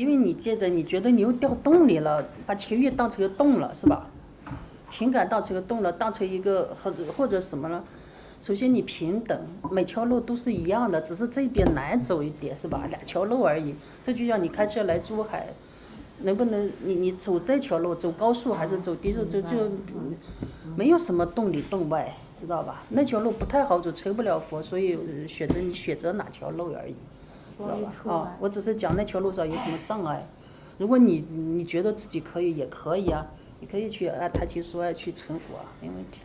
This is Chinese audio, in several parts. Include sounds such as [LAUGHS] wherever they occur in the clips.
因为你接着你觉得你又掉洞里了，把情欲当成个洞了，是吧？情感当成个洞了，当成一个或者或者什么了？首先你平等，每条路都是一样的，只是这边难走一点，是吧？两条路而已。这就像你开车来珠海，能不能你你走这条路，走高速还是走低速，就就没有什么洞里洞外，知道吧？那条路不太好走，成不了佛，所以选择你选择哪条路而已，知道吧？啊，我只是讲那条路上有什么障碍。如果你你觉得自己可以，也可以啊，你可以去啊谈情说爱去成佛啊，没问题。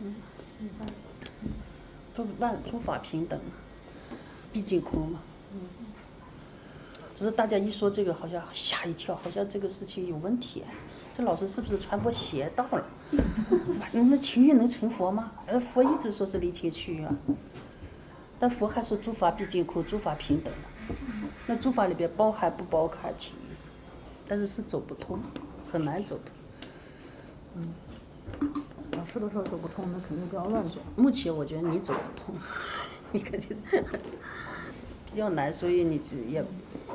嗯。诸万诸法平等，毕竟空嘛。嗯只是大家一说这个，好像吓一跳，好像这个事情有问题。这老师是不是传播邪道了？是吧？那情欲能成佛吗？而佛一直说是离情趣啊。但佛还说诸法毕竟空，诸法平等。那诸法里边包含不包含情欲？但是是走不通，很难走通。嗯。老师都说走不通，那肯定不要乱走。目前我觉得你走不通，[LAUGHS] 你肯定比较难，所以你就也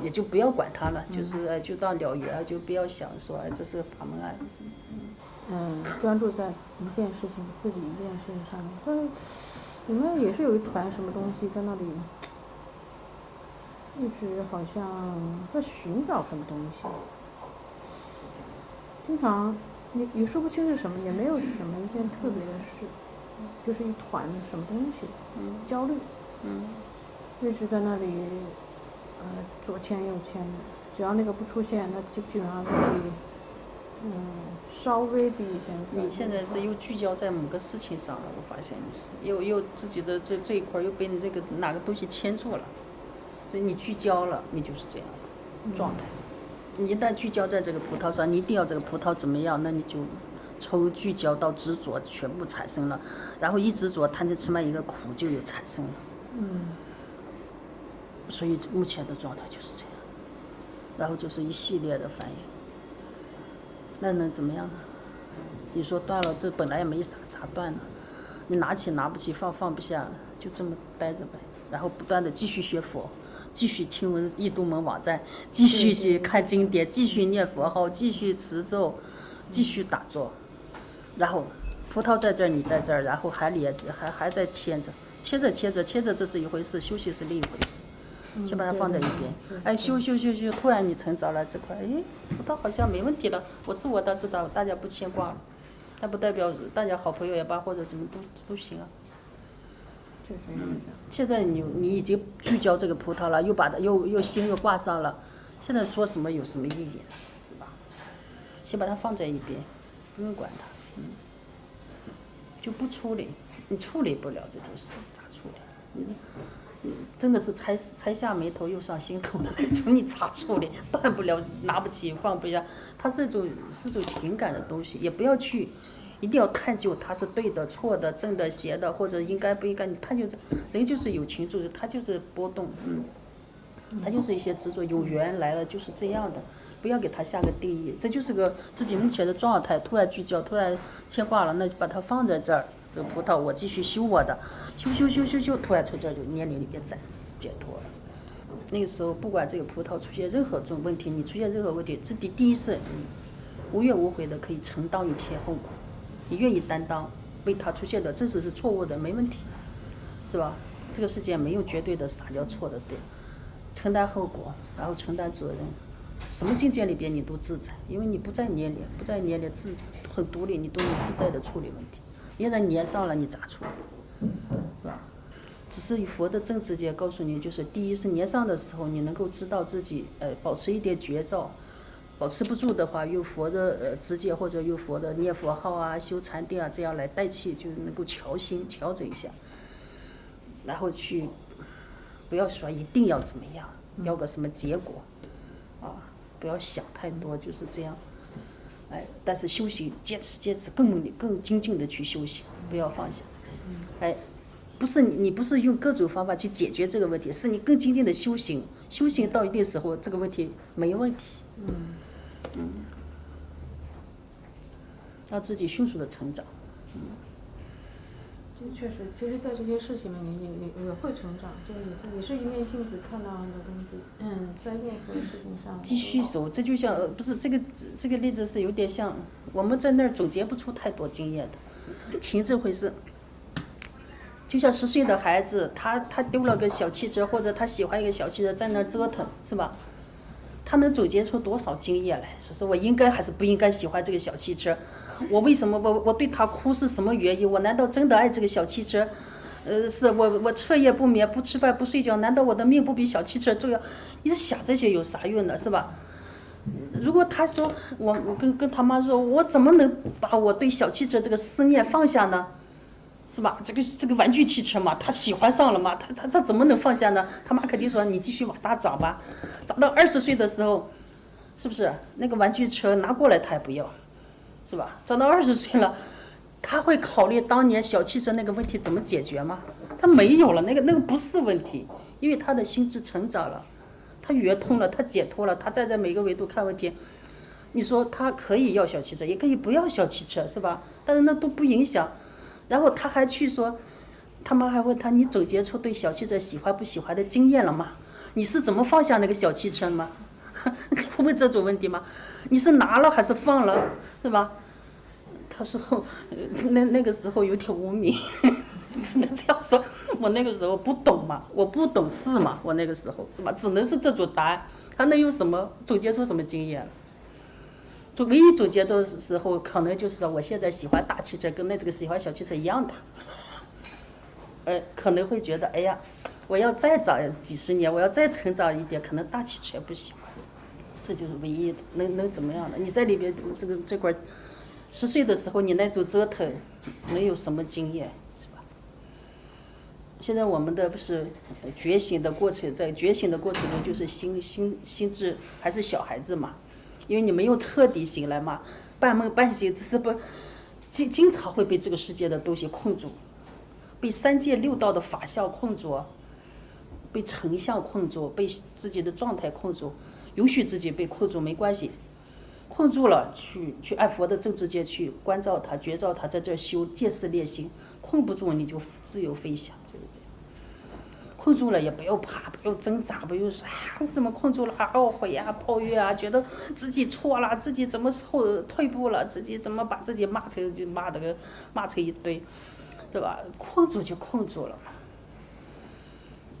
也就不要管它了，就是哎，就当了缘，就不要想说哎，这是个法门啊什么。嗯，专注在一件事情，自己一件事情上面。但你们也是有一团什么东西在那里，一直好像在寻找什么东西，经常。也也说不清是什么，也没有什么一件特别的事，就是一团什么东西，焦虑，一直在那里，呃，左牵右牵的，只要那个不出现，那基基本上可以，嗯，稍微比以前。你现在是又聚焦在某个事情上了，我发现你是，又又自己的这这一块又被你这个哪个东西牵住了，所以你聚焦了，你就是这样的状态。你一旦聚焦在这个葡萄上，你一定要这个葡萄怎么样？那你就从聚焦到执着全部产生了，然后一执着，贪嗔痴慢一个苦就有产生了。嗯。所以目前的状态就是这样，然后就是一系列的反应。那能怎么样呢？你说断了，这本来也没啥，咋断呢？你拿起拿不起，放放不下，就这么待着呗。然后不断的继续学佛。继续听闻易度门网站，继续去看经典，继续念佛号，继续持咒，继续打坐，然后葡萄在这儿，你在这儿，然后还连着，还还在牵着，牵着牵着牵着，这是一回事，休息是另一回事，先把它放在一边。哎，修修修修，突然你成长了这块，哎，葡萄好像没问题了，我是我倒是倒，大家不牵挂了，但不代表大家好朋友也罢，或者什么都都行啊。嗯，现在你你已经聚焦这个葡萄了，又把它又又心又挂上了，现在说什么有什么意义，对吧？先把它放在一边，不用管它，嗯，就不处理，你处理不了这种事，咋处理？你你真的是拆拆下眉头又上心头的那种，你咋处理？断不了，拿不起，放不下，它是一种是种情感的东西，也不要去。一定要探究它是对的、错的、正的、邪的，或者应该不应该？你探究这人就是有情住，他就是波动，嗯，他就是一些执着。有缘来了就是这样的，不要给他下个定义。这就是个自己目前的状态，突然聚焦，突然牵挂了，那就把它放在这儿。这个葡萄我继续修我的，修修修修修，突然从这就年龄里边展解脱了。那个时候不管这个葡萄出现任何种问题，你出现任何问题，这第第一是无怨无悔的可以承担一切后果。你愿意担当，为他出现的真实是错误的，没问题，是吧？这个世界没有绝对的啥叫错的对，承担后果，然后承担责任，什么境界里边你都自在，因为你不在年龄，不在年龄自很独立，你都能自在的处理问题。一旦年上了，你咋处理？是吧？只是以佛的正直界告诉你，就是第一是年上的时候，你能够知道自己，呃，保持一点觉照。保持不住的话，用佛的呃直接或者用佛的念佛号啊、修禅定啊，这样来代替，就能够调心、调整一下。然后去，不要说一定要怎么样，要个什么结果，啊，不要想太多，就是这样。哎，但是修行，坚持坚持，更更精进的去修行，不要放下。哎，不是你不是用各种方法去解决这个问题，是你更精进的修行，修行到一定时候，这个问题没问题。嗯。嗯，让自己迅速的成长。嗯，确实，其实，在这些事情里面也也也会成长，就是也是一面镜子，看到的东西。嗯，在任何事情上。继续走，这就像不是这个这个例子是有点像我们在那儿总结不出太多经验的，情这回事。就像十岁的孩子，他他丢了个小汽车，或者他喜欢一个小汽车，在那折腾，是吧？他能总结出多少经验来？说是我应该还是不应该喜欢这个小汽车？我为什么我我对他哭是什么原因？我难道真的爱这个小汽车？呃，是我我彻夜不眠，不吃饭不睡觉，难道我的命不比小汽车重要？你想这些有啥用呢？是吧？如果他说我我跟跟他妈说，我怎么能把我对小汽车这个思念放下呢？是吧？这个这个玩具汽车嘛，他喜欢上了嘛，他他他怎么能放下呢？他妈肯定说你继续往大长吧，长到二十岁的时候，是不是那个玩具车拿过来他也不要？是吧？长到二十岁了，他会考虑当年小汽车那个问题怎么解决吗？他没有了，那个那个不是问题，因为他的心智成长了，他圆通了，他解脱了，他站在每个维度看问题。你说他可以要小汽车，也可以不要小汽车，是吧？但是那都不影响。然后他还去说，他妈还问他：“你总结出对小汽车喜欢不喜欢的经验了吗？你是怎么放下那个小汽车吗？” [LAUGHS] 不问这种问题吗？你是拿了还是放了，是吧？他说，那那个时候有点无名，只能这样说。我那个时候不懂嘛，我不懂事嘛，我那个时候是吧？只能是这种答案。他能有什么总结出什么经验？就唯一总结的时候，可能就是说，我现在喜欢大汽车，跟那这个喜欢小汽车一样的。[LAUGHS] 呃，可能会觉得，哎呀，我要再长几十年，我要再成长一点，可能大汽车不喜欢。这就是唯一的，能能怎么样的？你在里边这这个这块。十岁的时候，你那时候折腾，能有什么经验，是吧？现在我们的不是觉醒的过程，在觉醒的过程中，就是心心心智还是小孩子嘛，因为你没有彻底醒来嘛，半梦半醒，只是不经经常会被这个世界的东西困住，被三界六道的法相困住，被成相困住，被自己的状态困住，允许自己被困住没关系。困住了，去去按佛的正知界去关照他、觉照他，在这修戒思练心。困不住你就自由飞翔，就是这样。困住了也不要怕，不要挣扎，不要说啊我怎么困住了啊懊悔啊抱怨啊，觉得自己错了，自己怎么后退步了，自己怎么把自己骂成就骂的个骂成一堆，对吧？困住就困住了。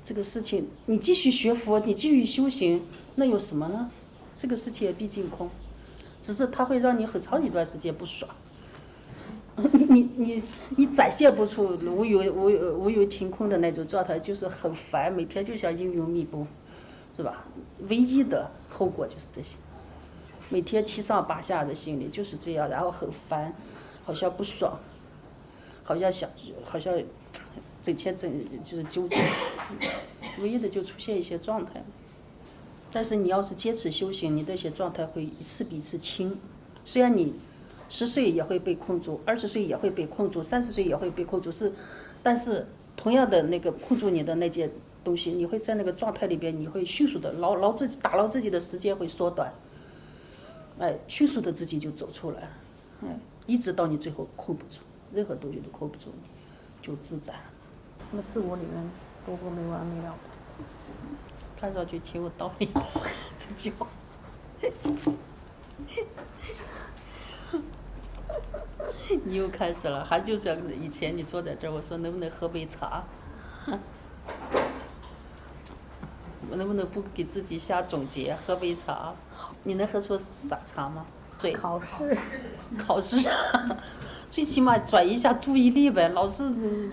这个事情你继续学佛，你继续修行，那有什么呢？这个事情也毕竟空。只是它会让你很长一段时间不爽，你你你展现不出无有无有无有停空的那种状态，就是很烦，每天就像阴云密布，是吧？唯一的后果就是这些，每天七上八下的心里就是这样，然后很烦，好像不爽，好像想好像整天整就是纠结，[COUGHS] 唯一的就出现一些状态。但是你要是坚持修行，你这些状态会一次比一次轻。虽然你十岁也会被困住，二十岁也会被困住，三十岁也会被困住，是，但是同样的那个困住你的那件东西，你会在那个状态里边，你会迅速的牢牢自己打牢自己的时间会缩短，哎，迅速的自己就走出来，哎，一直到你最后困不住，任何东西都困不住你，就自在。那自我里面多过没完没了的。看上去挺有道理的 [LAUGHS] 这句话，[LAUGHS] 你又开始了，还就是以前你坐在这儿，我说能不能喝杯茶？[LAUGHS] 我能不能不给自己下总结，喝杯茶？你能喝出啥茶吗？对，考试，[LAUGHS] 考试，最起码转移一下注意力呗，老是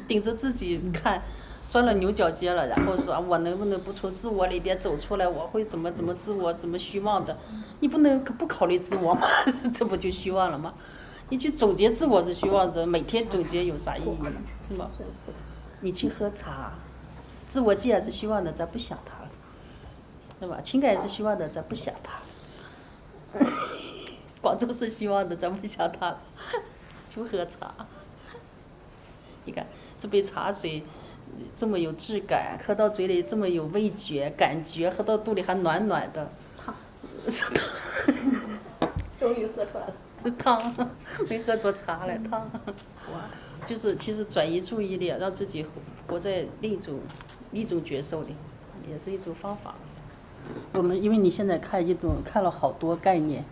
盯着自己看。钻了牛角尖了，然后说，我能不能不从自我里边走出来？我会怎么怎么自我怎么虚妄的？你不能不考虑自我吗？这不就虚妄了吗？你去总结自我是虚妄的，每天总结有啥意义呢？是吧？你去喝茶，自我既然是虚妄的，咱不想它了，是吧？情感也是虚妄的，咱不想它。广州是虚妄的，咱不想它了，就喝茶。你看这杯茶水。这么有质感，喝到嘴里这么有味觉感觉，喝到肚里还暖暖的。[LAUGHS] [LAUGHS] 终于喝出来了。烫，[LAUGHS] 没喝多茶嘞，烫。[LAUGHS] 就是其实转移注意力，让自己活在另一种另一种角色里，也是一种方法。我们因为你现在看一种看了好多概念，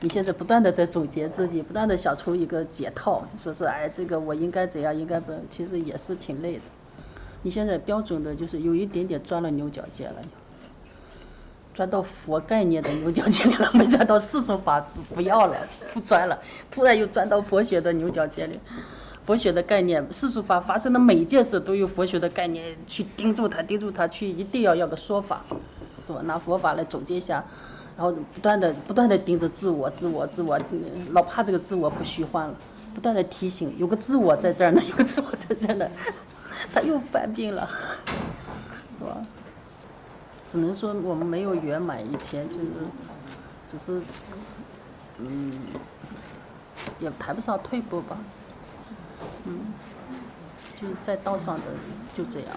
你现在不断的在总结自己，不断的想出一个解套，说是哎这个我应该怎样，应该不，其实也是挺累的。你现在标准的就是有一点点钻了牛角尖了，钻到佛概念的牛角尖里了，[LAUGHS] 没钻到世俗法不要了，不钻了，突然又钻到佛学的牛角尖里。佛学的概念，世俗法发生的每一件事都有佛学的概念去盯住它，盯住它，去一定要要个说法，对吧？拿佛法来总结一下，然后不断的不断的盯着自我，自我，自我，老怕这个自我不虚幻了，不断的提醒，有个自我在这儿呢，有个自我在这儿呢，[LAUGHS] 他又犯病了，[LAUGHS] 是吧？只能说我们没有圆满，以前就是，只是，嗯，也谈不上退步吧。嗯，就是在道上的就这样，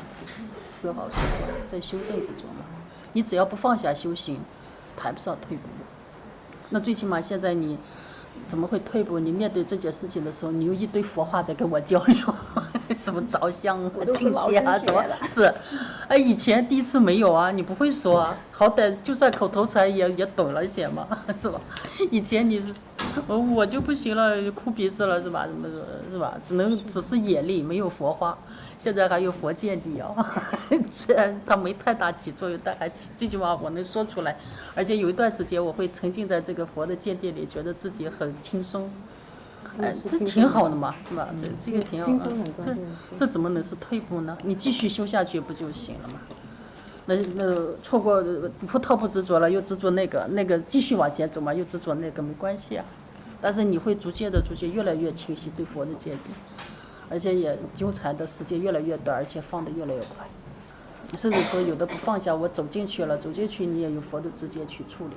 时好时坏，在修正之中嘛。你只要不放下修行，谈不上退步。那最起码现在你怎么会退步？你面对这件事情的时候，你用一堆佛话在跟我交流，[LAUGHS] 什么着相啊、境界啊，什么是？哎，以前第一次没有啊，你不会说，啊，好歹就算口头禅也也懂了些嘛，[LAUGHS] 是吧？以前你。我我就不行了，哭鼻子了是吧？怎么说是吧？只能只是眼力，没有佛话。现在还有佛见地哦，虽然它没太大起作用，但还最起码我能说出来。而且有一段时间我会沉浸在这个佛的见地里，觉得自己很轻松。哎，这挺好的嘛，是吧？这这个挺好的。这这怎么能是退步呢？你继续修下去不就行了吗？那那错过葡萄不执着了，又执着那个那个继续往前走嘛，又执着那个没关系啊。但是你会逐渐的、逐渐越来越清晰对佛的见地，而且也纠缠的时间越来越短，而且放的越来越快。甚至说有的不放下，我走进去了，走进去你也有佛的直接去处理，